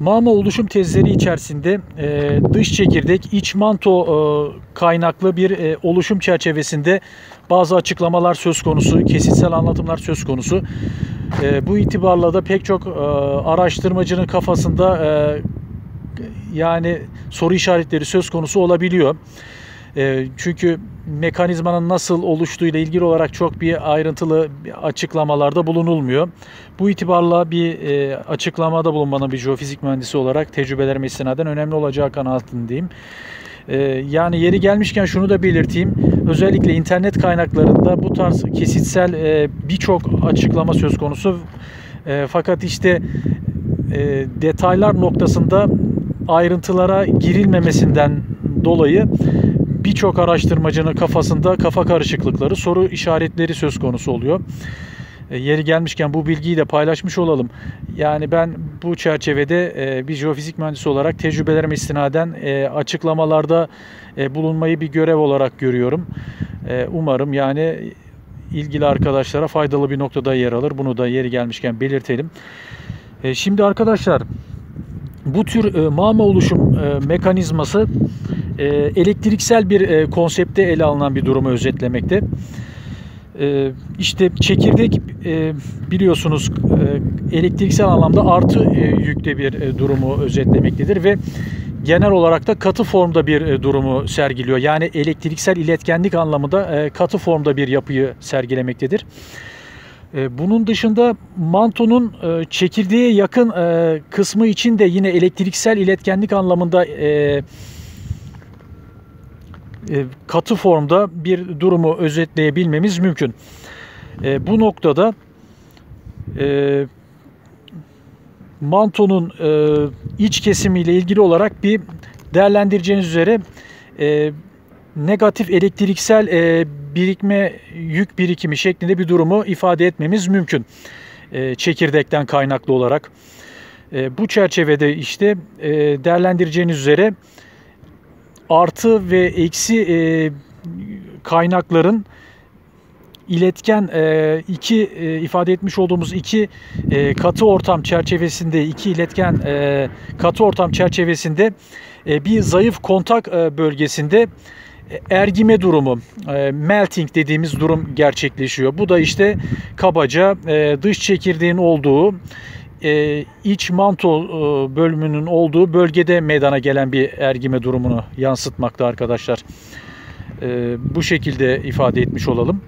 Mama oluşum tezleri içerisinde e, dış çekirdek, iç manto e, kaynaklı bir e, oluşum çerçevesinde bazı açıklamalar söz konusu, kesitsel anlatımlar söz konusu. E, bu itibarla da pek çok e, araştırmacının kafasında e, yani soru işaretleri söz konusu olabiliyor. E, çünkü mekanizmanın nasıl oluştuğu ile ilgili olarak çok bir ayrıntılı açıklamalarda bulunulmuyor. Bu itibarla bir e, açıklamada bulunmanın bir jeofizik mühendisi olarak tecrübelerime istinaden önemli olacağı kanaatindeyim. E, yani yeri gelmişken şunu da belirteyim. Özellikle internet kaynaklarında bu tarz kesitsel e, birçok açıklama söz konusu. E, fakat işte e, detaylar noktasında ayrıntılara girilmemesinden dolayı birçok araştırmacının kafasında kafa karışıklıkları, soru işaretleri söz konusu oluyor. E, yeri gelmişken bu bilgiyi de paylaşmış olalım. Yani ben bu çerçevede e, bir jeofizik mühendisi olarak tecrübelerime istinaden e, açıklamalarda bulunmayı bir görev olarak görüyorum. Umarım yani ilgili arkadaşlara faydalı bir noktada yer alır. Bunu da yeri gelmişken belirtelim. Şimdi arkadaşlar bu tür e, mağma oluşum mekanizması e, elektriksel bir e, konsepte ele alınan bir durumu özetlemekte. E, işte çekirdek e, biliyorsunuz e, elektriksel anlamda artı e, yükte bir e, durumu özetlemektedir ve genel olarak da katı formda bir e, durumu sergiliyor. Yani elektriksel iletkenlik anlamında e, katı formda bir yapıyı sergilemektedir. E, bunun dışında mantonun e, çekirdeğe yakın e, kısmı için de yine elektriksel iletkenlik anlamında katı formda bir durumu özetleyebilmemiz mümkün. Bu noktada mantonun iç kesimiyle ilgili olarak bir değerlendireceğiniz üzere negatif elektriksel e, birikme yük birikimi şeklinde bir durumu ifade etmemiz mümkün. E, çekirdekten kaynaklı olarak. E, bu çerçevede işte e, değerlendireceğiniz üzere artı ve eksi e, kaynakların iletken e, iki e, ifade etmiş olduğumuz iki e, katı ortam çerçevesinde iki iletken e, katı ortam çerçevesinde e, bir zayıf kontak e, bölgesinde ergime durumu, e, melting dediğimiz durum gerçekleşiyor. Bu da işte kabaca e, dış çekirdeğin olduğu e, iç manto bölümünün olduğu bölgede meydana gelen bir ergime durumunu yansıtmakta arkadaşlar. Bu şekilde ifade etmiş olalım.